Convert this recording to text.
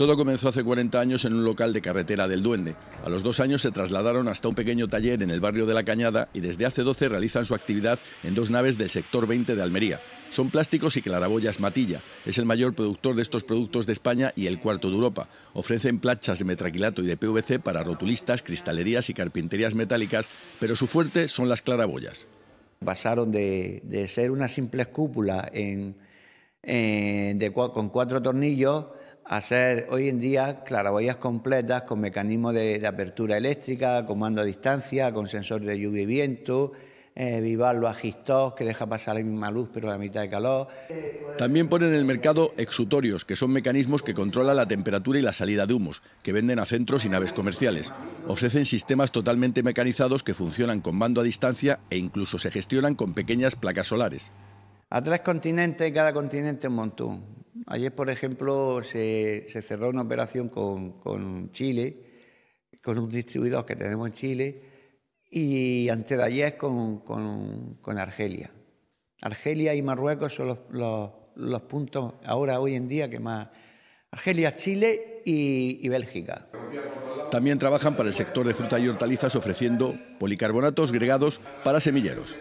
Todo comenzó hace 40 años en un local de carretera del Duende. A los dos años se trasladaron hasta un pequeño taller en el barrio de La Cañada y desde hace 12 realizan su actividad en dos naves del sector 20 de Almería. Son plásticos y claraboyas Matilla. Es el mayor productor de estos productos de España y el cuarto de Europa. Ofrecen planchas de metraquilato y de PVC para rotulistas, cristalerías y carpinterías metálicas, pero su fuerte son las claraboyas. Pasaron de, ser una simple cúpula con cuatro tornillos hacer hoy en día claraboyas completas con mecanismos de, apertura eléctrica, comando a distancia, con sensor de lluvia y viento, eh, Agistos, que deja pasar la misma luz pero la mitad de calor. También ponen en el mercado exutorios, que son mecanismos que controlan la temperatura y la salida de humos, que venden a centros y naves comerciales. Ofrecen sistemas totalmente mecanizados que funcionan con mando a distancia e incluso se gestionan con pequeñas placas solares. A tres continentes, cada continente un montón. Ayer, por ejemplo, se, cerró una operación con, Chile, con un distribuidor que tenemos en Chile, y antes de ayer con, Argelia. Argelia y Marruecos son los, puntos ahora, hoy en día, que más... Argelia, Chile y, Bélgica. También trabajan para el sector de fruta y hortalizas ofreciendo policarbonatos gregados para semilleros.